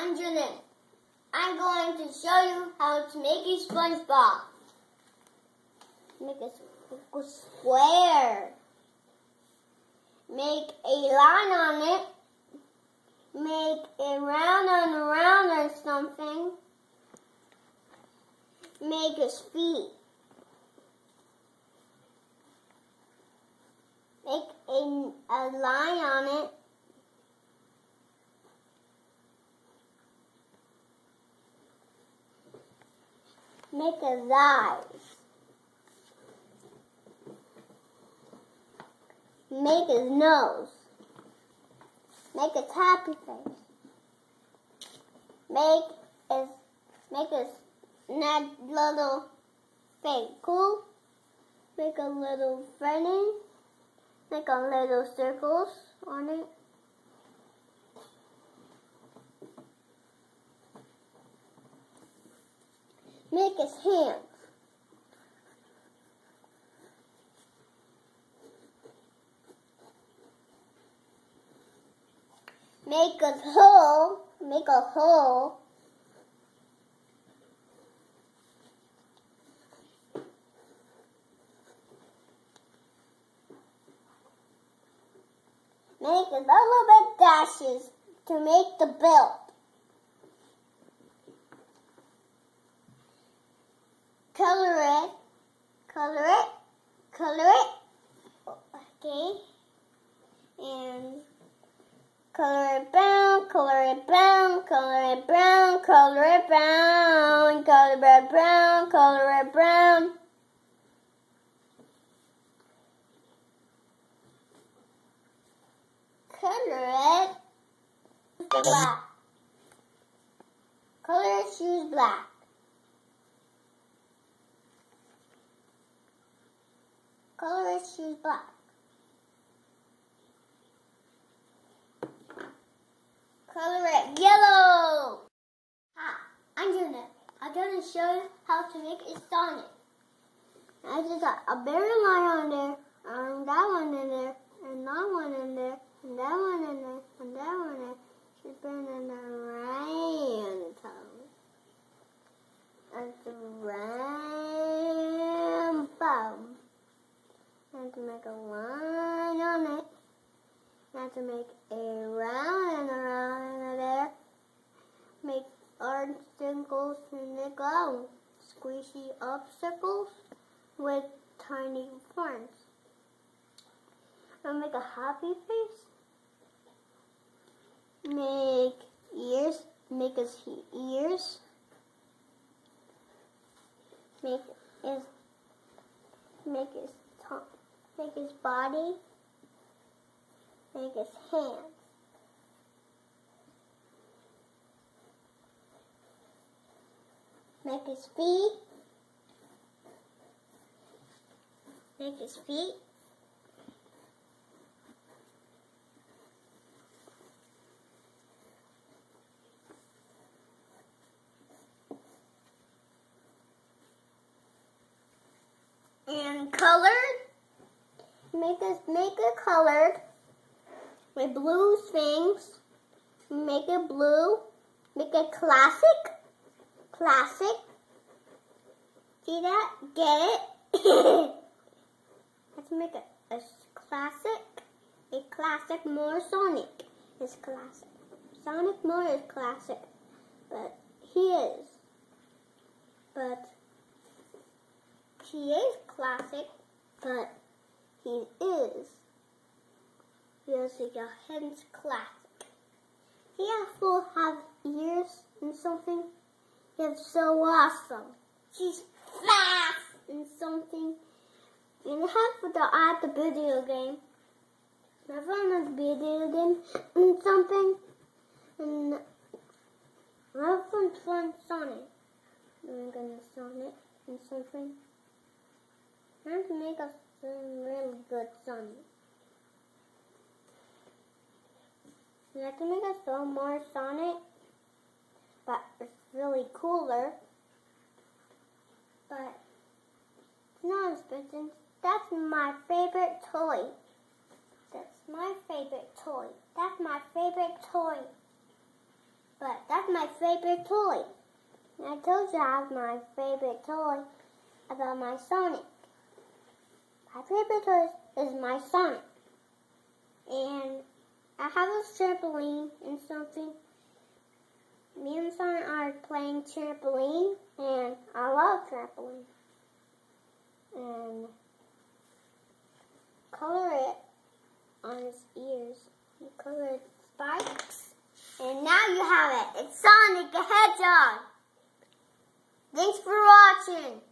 I'm Johnel. I'm going to show you how to make a SpongeBob. Make a square. Make a line on it. Make a round and around or something. Make his feet. Make a, a line on it. Make his eyes. Make his nose. Make a happy face. Make his make his little face cool. Make a little fretting. Make a little circles on it. Make his hands. Make a hole. Make a hole. Make a little bit dashes to make the belt. Color it. Color it. Color it. Okay. And color it brown, color it brown, color it brown, color it brown, color it brown, color it brown. Color it black. Color shoes black. His shoes black. Color it yellow. Hi, I'm Juna. I'm going to show you how to make a Sonic. I just got a berry line on there, and that one in there, and that one in there, and that one in there, and that one in there. She's burning a rainbow. And the rainbow. And to make a line on it. And to make a round and around there. Make orange circles in the glow. Squishy obstacles with tiny horns. And make a happy face. Make ears. Make his ears. Make his make his. Make his body. Make his hands. Make his feet. Make his feet. And colored. Make it make it colored with blue things. Make it blue. Make it classic. Classic. See that? Get it? Let's make it a classic. A classic more Sonic is classic. Sonic more is classic. But he is. But he is classic, but he is. Has a hands classic. He also have ears and something. It's so awesome. She's fast and something. And have the at the video game. Never on a video game and something. And have fun fun Sonic. I'm gonna Sonic and something. I'm to make a really good Sonic. And I can make a still more Sonic, but it's really cooler. But it's not as good since that's my favorite toy. That's my favorite toy. That's my favorite toy. But that's my favorite toy. And I told you I have my favorite toy about my Sonic. My favorite toy is my Sonic. And I have a trampoline and something. Me and Sonic are playing trampoline and I love trampoline. And color it on his ears. You color spikes. And now you have it. It's Sonic the Hedgehog. Thanks for watching.